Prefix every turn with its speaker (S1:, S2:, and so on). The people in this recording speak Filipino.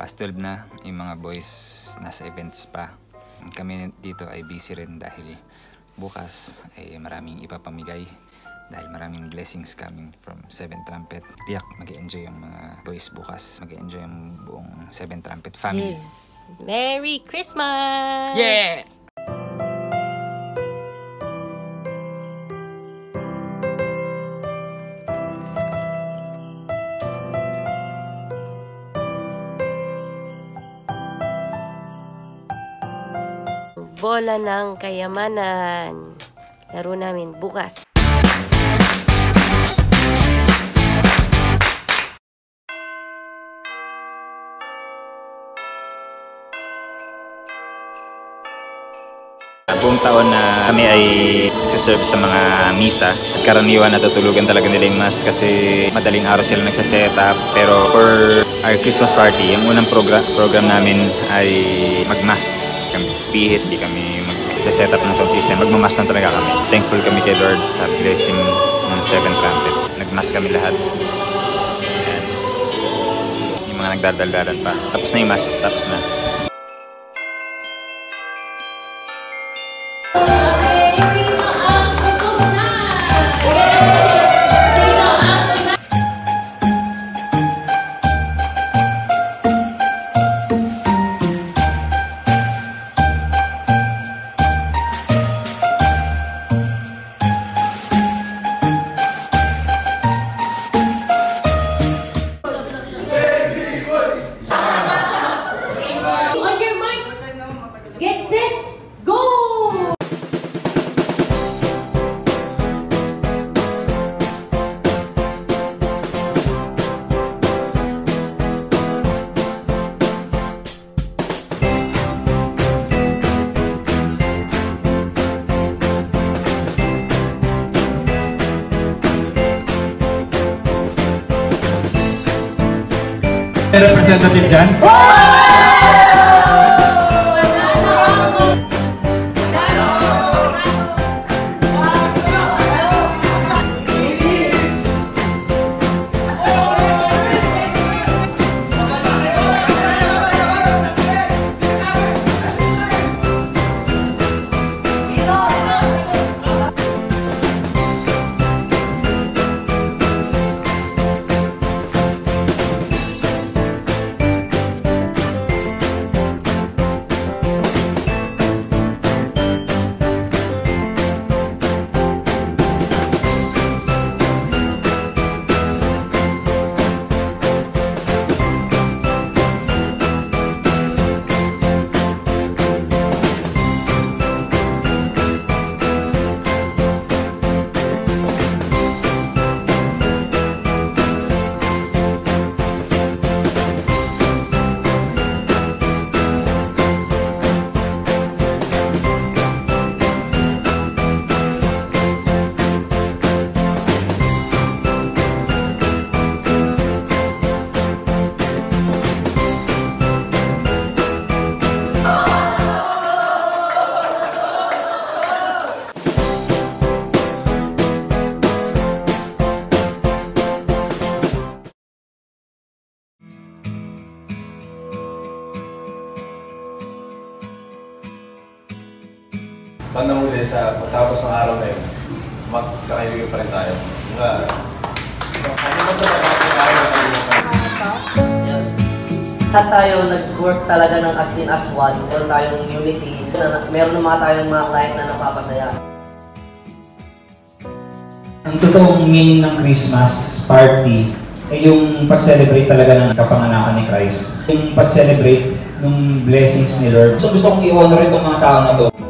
S1: Past 12 na, yung mga boys nasa events pa. Kami dito ay busy rin dahil bukas ay maraming ipapamigay dahil maraming blessings coming from Seven Trumpet. Tiyak mag enjoy yung mga boys bukas. mag enjoy yung buong Seven Trumpet family.
S2: Yes. Merry Christmas!
S1: Yeah!
S2: Bola ng Kayamanan. Laro namin bukas.
S1: Buong taon na kami ay serve sa mga misa. Karaniwan natutulugan talaga nila yung mass kasi madaling araw sila nagsaset up. Pero for our Christmas party, yung unang program, program namin ay mag-mass. Kami pihit, di kami mag-set up ng sound system. Magmamass lang talaga kami. Thankful kami kay Lord sa blessing ng Seven Trumpet. Nag-mass kami lahat. Ayan. Yung mga nagdadaldalan pa. Tapos na yung mass, tapos na.
S3: Representative dyan?
S4: Bandang huli sa pagtapos ng araw na yun, magkakaibigan pa rin tayo. Nga, ano ba sa pagkakaibigan araw na kaibigan
S5: Lahat tayo nag-work talaga ng as in as one. Meron tayong unity. Na- Meron naman tayong mga client na napapasaya.
S6: Ang totoong meaning ng Christmas party ay yung pag-celebrate talaga ng kapanganakan ni Christ. Yung pag-celebrate ng blessings ni Lord. So gusto kong i-honor itong mga tao na to.